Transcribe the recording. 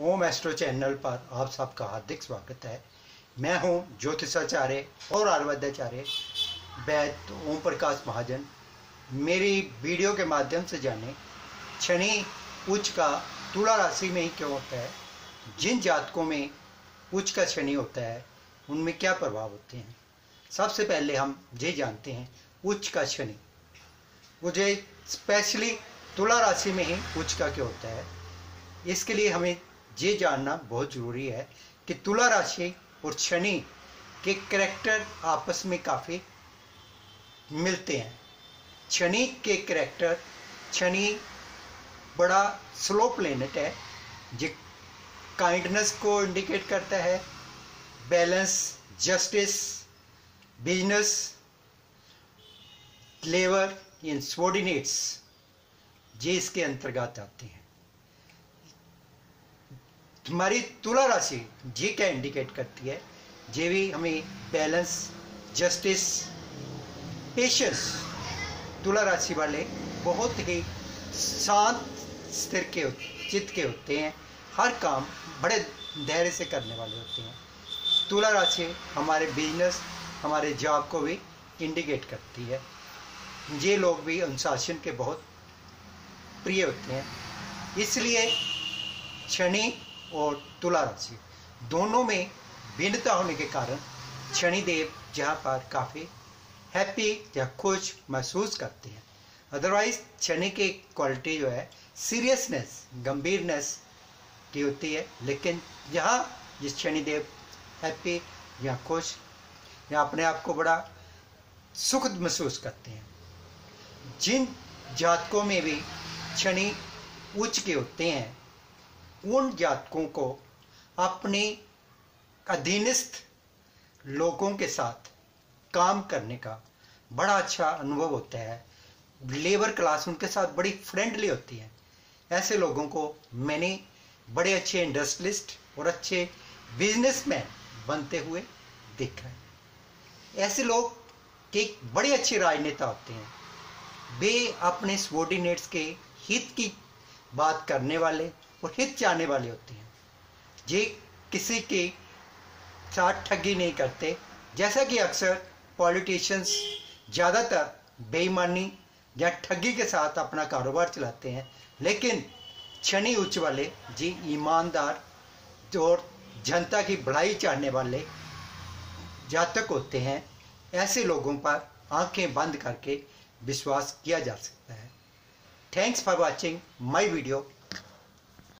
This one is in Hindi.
ओम एस्ट्रो चैनल पर आप सबका हार्दिक स्वागत है। मैं हूँ ज्योतिषाचार्य और आयुर्वेदाचार्य वैद ओम प्रकाश महाजन। मेरी वीडियो के माध्यम से जाने, शनि उच्च का तुला राशि में ही क्यों होता है? जिन जातकों में उच्च का शनि होता है, उनमें क्या प्रभाव होते हैं? सबसे पहले हम ये जानते हैं, उच्च का शनि। मुझे स्पेशली तुला राशि में ही उच्च का क्यों होता है? इसके लिए हमें ये जानना बहुत ज़रूरी है कि तुला राशि और शनि के करेक्टर आपस में काफ़ी मिलते हैं। शनि के करेक्टर शनि बड़ा स्लो प्लेनेट है जो काइंडनेस को इंडिकेट करता है बैलेंस जस्टिस बिज़नेस लेबर इन सबॉर्डिनेट्स ये इसके अंतर्गत आते हैं। हमारी तुला राशि जी क्या इंडिकेट करती है, जे भी हमें बैलेंस जस्टिस पेशेंस तुला राशि वाले बहुत ही शांत, स्थिर के चित्त के होते हैं। हर काम बड़े धैर्य से करने वाले होते हैं। तुला राशि हमारे बिज़नेस हमारे जॉब को भी इंडिकेट करती है। ये लोग भी अनुशासन के बहुत प्रिय होते हैं। इसलिए शनि और तुला राशि दोनों में भिन्नता होने के कारण शनिदेव जहाँ पर काफ़ी हैप्पी या खुश महसूस करते हैं। अदरवाइज़ शनि की क्वालिटी जो है सीरियसनेस गंभीरनेस की होती है। लेकिन यहाँ जिस शनिदेव हैप्पी या खुश या अपने आप को बड़ा सुखद महसूस करते हैं, जिन जातकों में भी शनि उच्च के होते हैं उन जातकों को अपने अधीनस्थ लोगों के साथ काम करने का बड़ा अच्छा अनुभव होता है। लेबर क्लास उनके साथ बड़ी फ्रेंडली होती है। ऐसे लोगों को मैंने बड़े अच्छे इंडस्ट्रियलिस्ट और अच्छे बिजनेसमैन बनते हुए देखा है। ऐसे लोग के बड़े अच्छे राजनेता होते हैं। वे अपने सबॉर्डिनेट्स के हित की बात करने वाले और हित चाहने वाले होते हैं। ये किसी के साथ ठगी नहीं करते। जैसा कि अक्सर पॉलिटिशियंस ज़्यादातर बेईमानी या ठगी के साथ अपना कारोबार चलाते हैं, लेकिन शनि उच्च वाले, जी, ईमानदार और जनता की बढ़ाई चाहने वाले जातक होते हैं, ऐसे लोगों पर आँखें बंद करके विश्वास किया जा सकता है। Thanks for watching my video